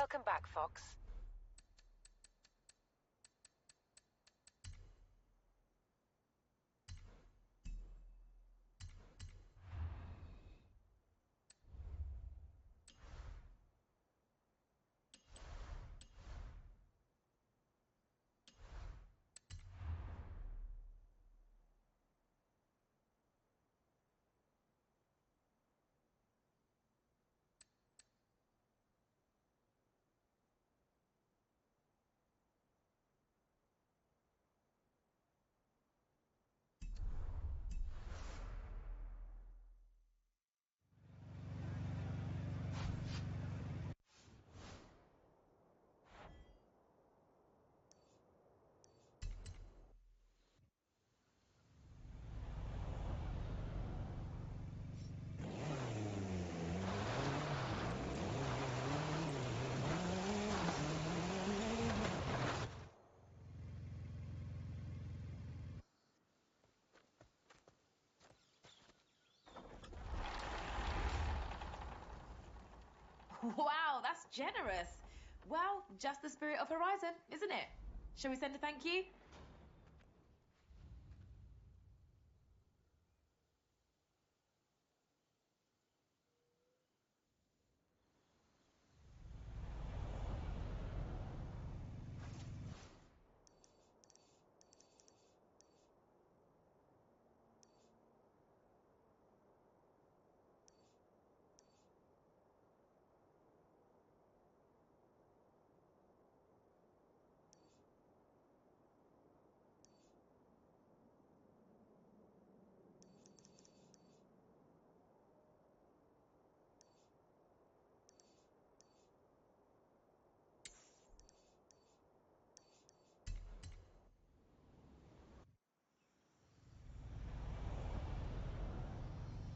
Welcome back, Fox. Wow, that's generous. Well, just the spirit of Horizon, isn't it? Shall we send a thank you?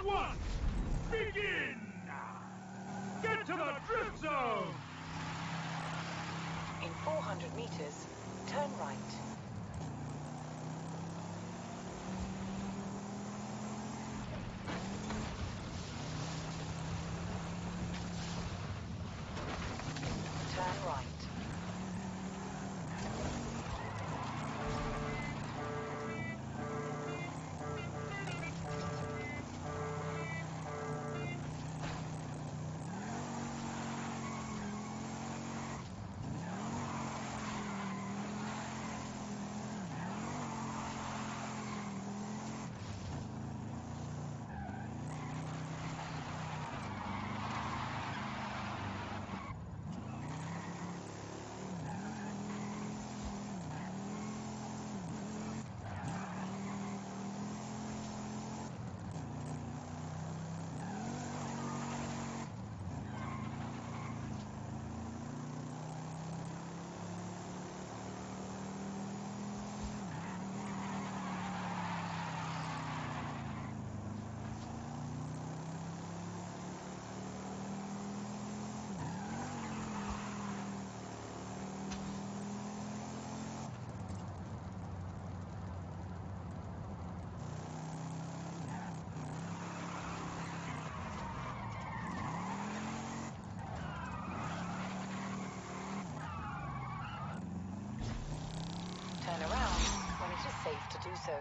Round one, begin! Get to the drift zone! In 400 meters, turn right. Turn right. Turn around when it is safe to do so.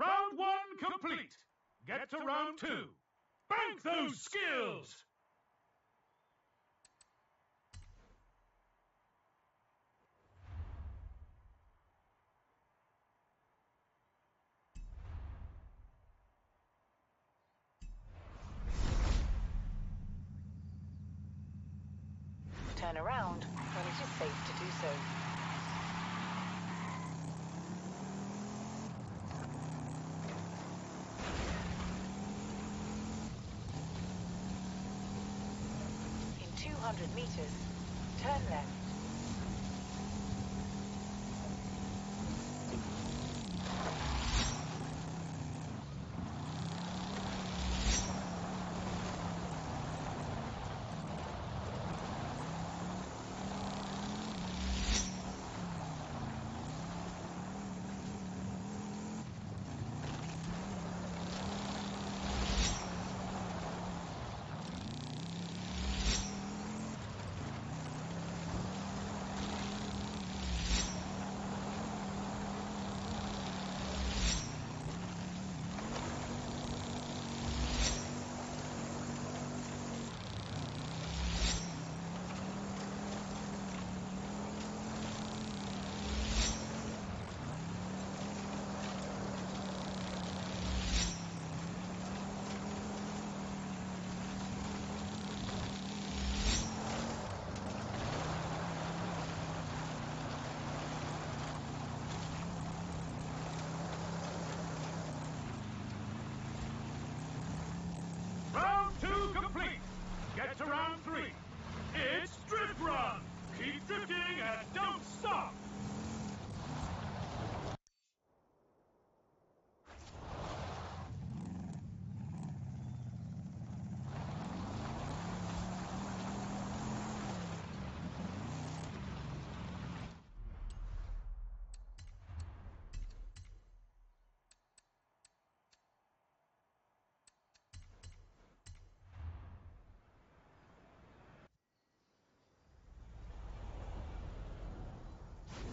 Round one complete. Get to round two. Bank those skills! 100 meters. Turn left.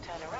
turn around.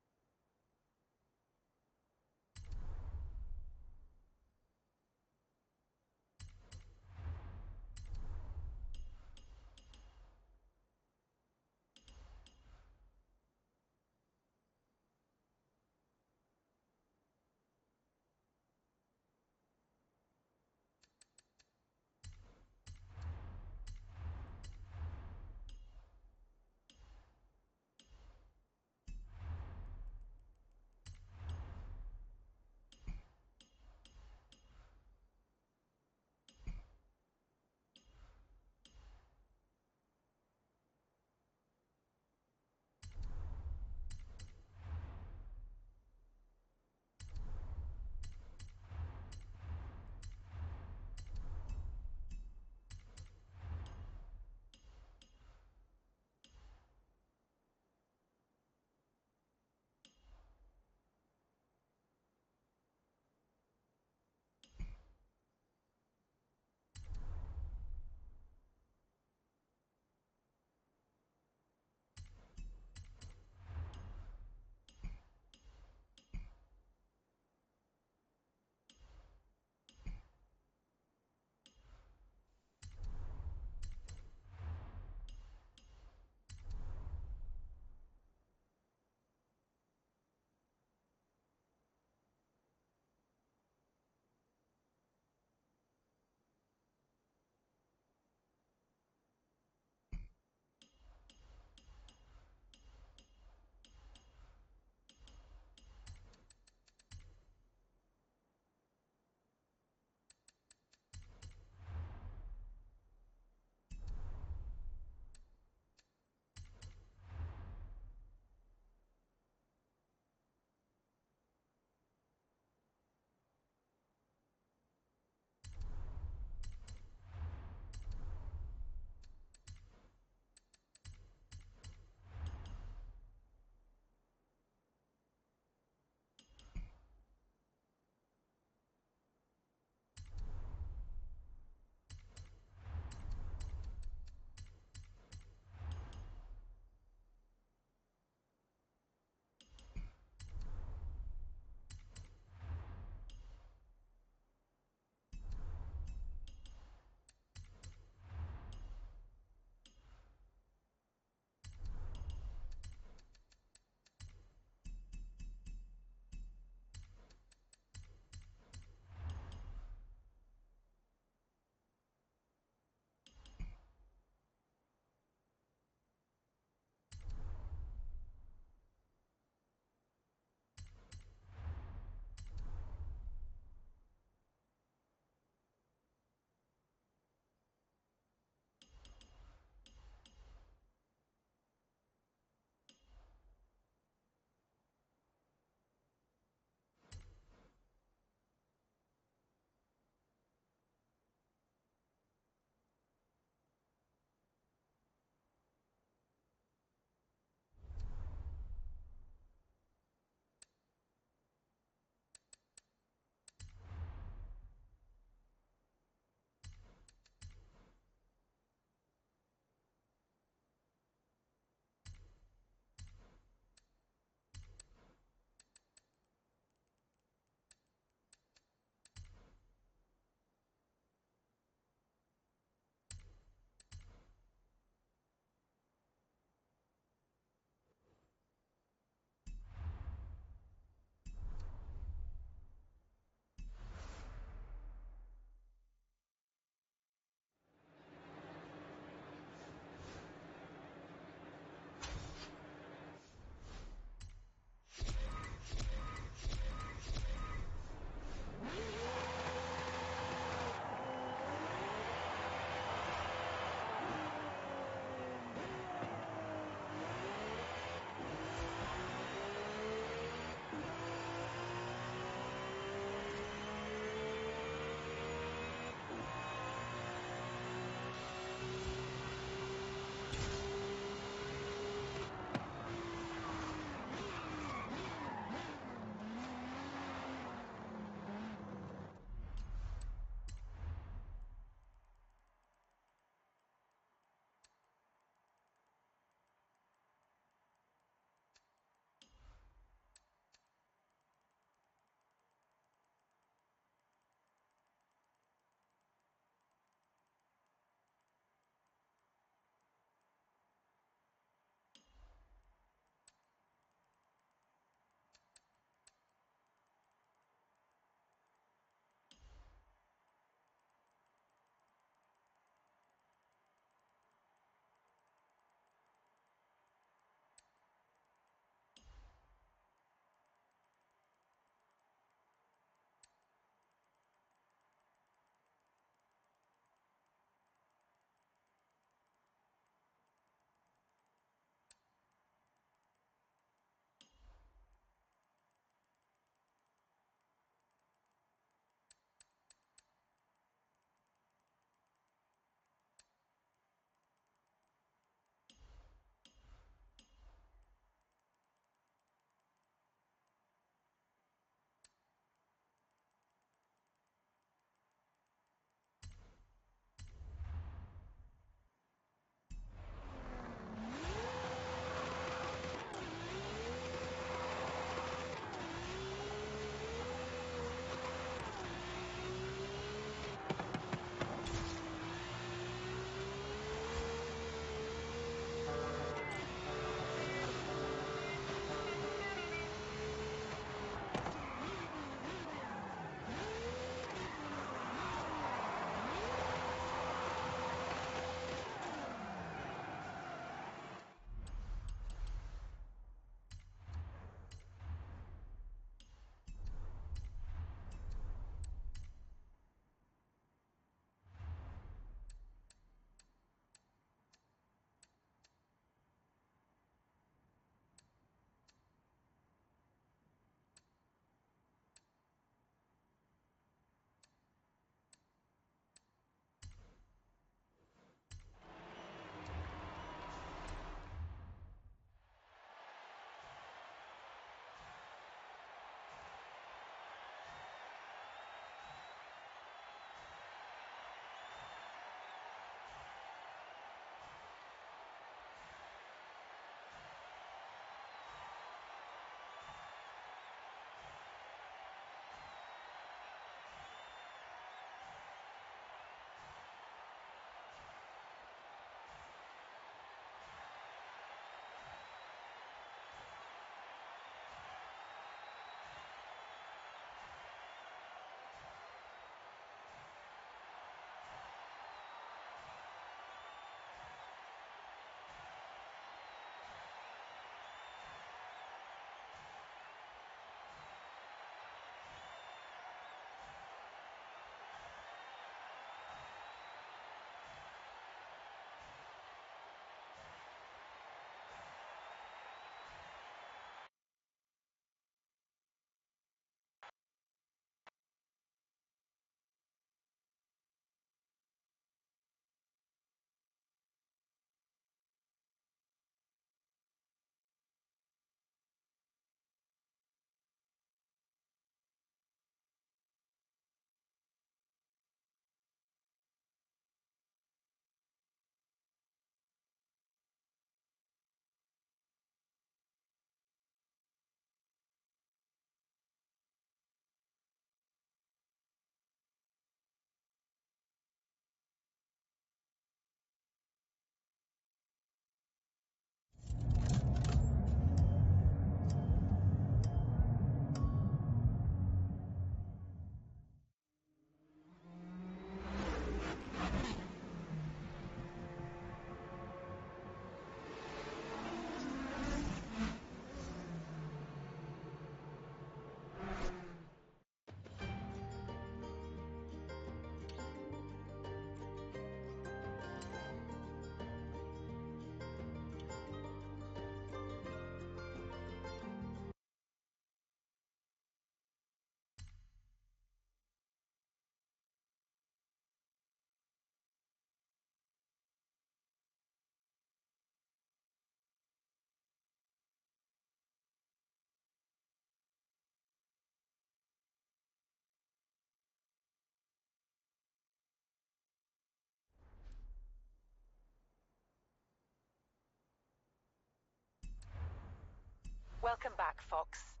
Welcome back, Fox.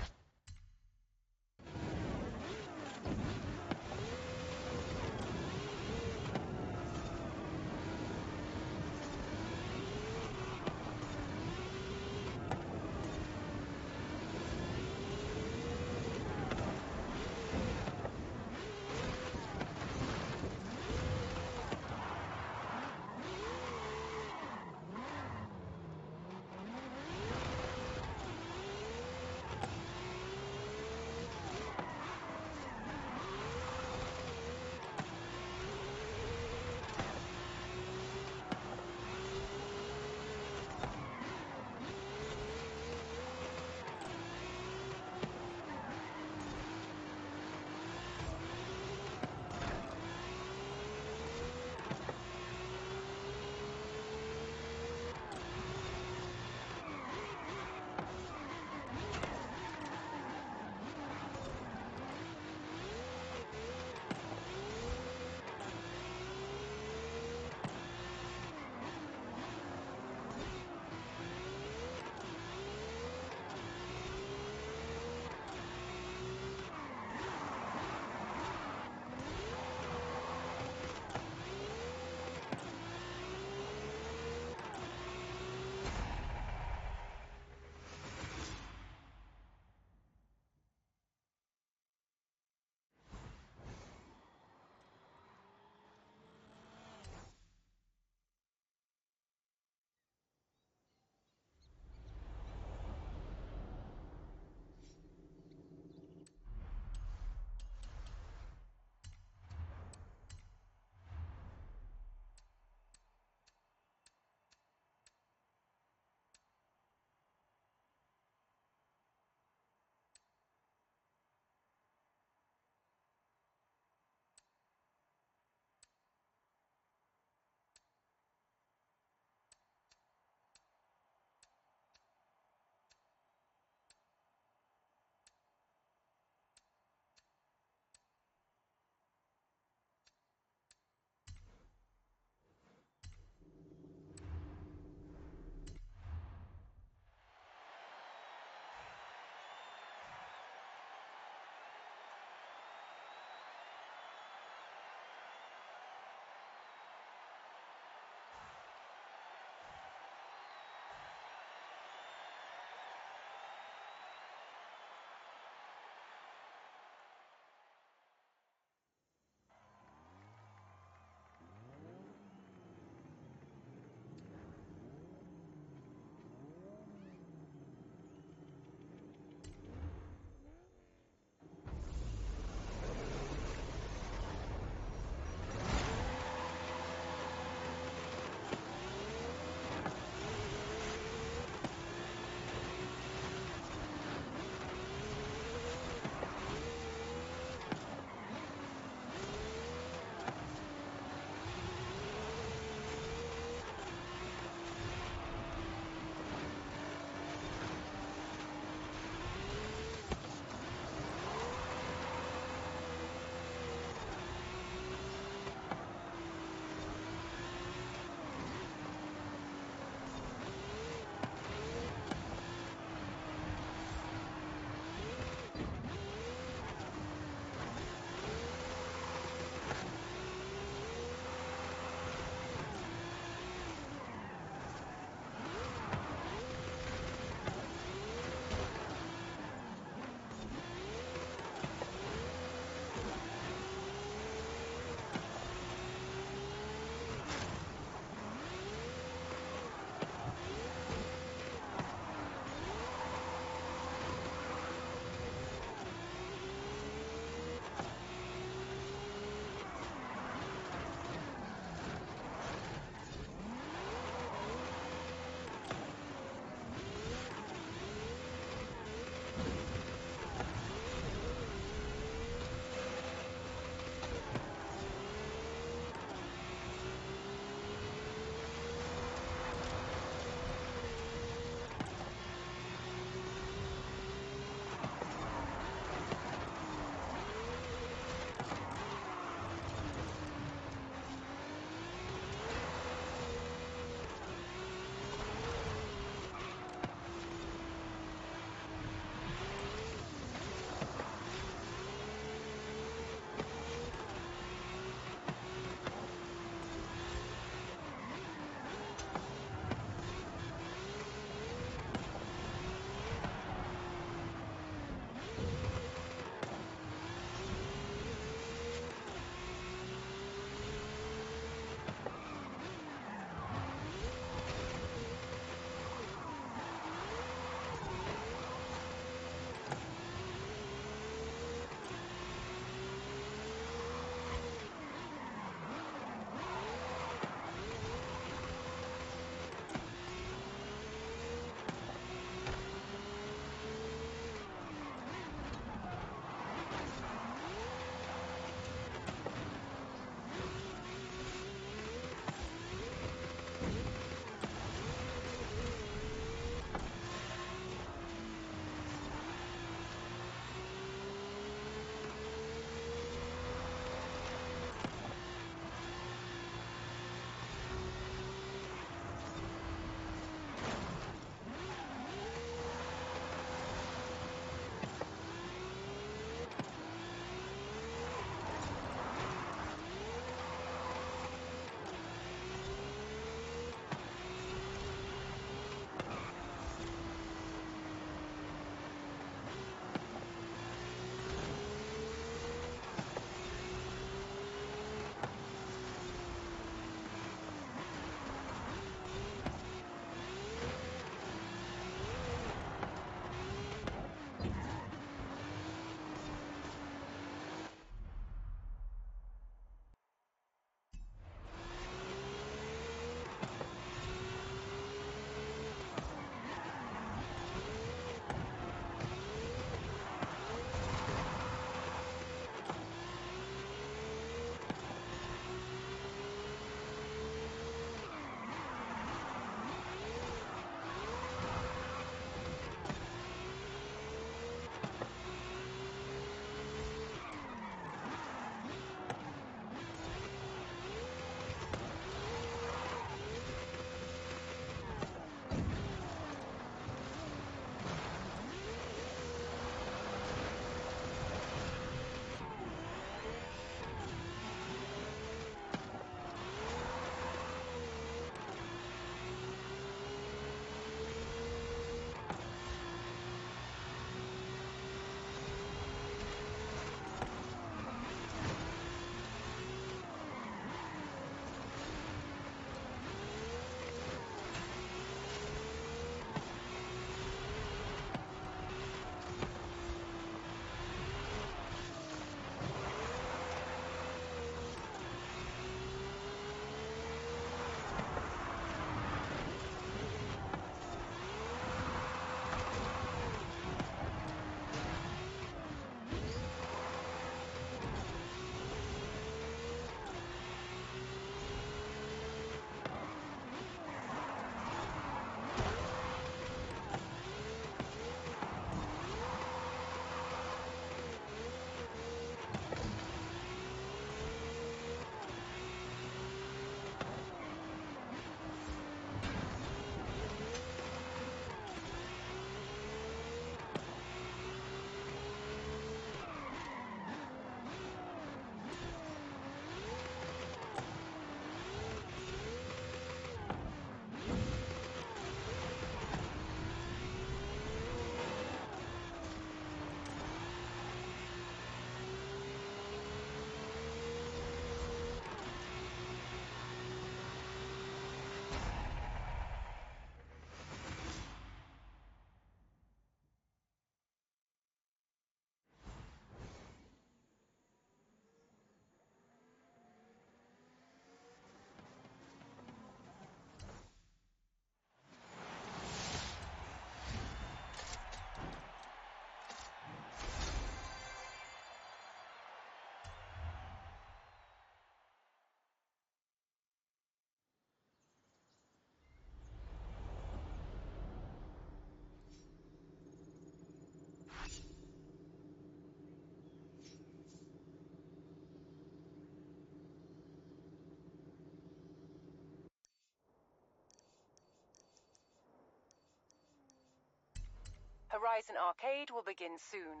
Horizon Arcade will begin soon.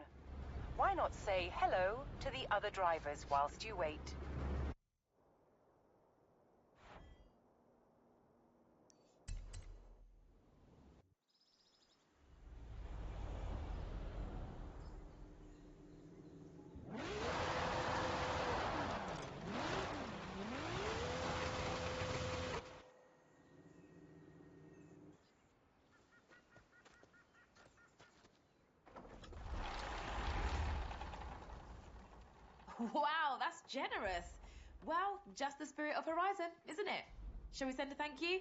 Why not say hello to the other drivers whilst you wait? Wow, that's generous. Well, just the spirit of Horizon, isn't it? Shall we send a thank you?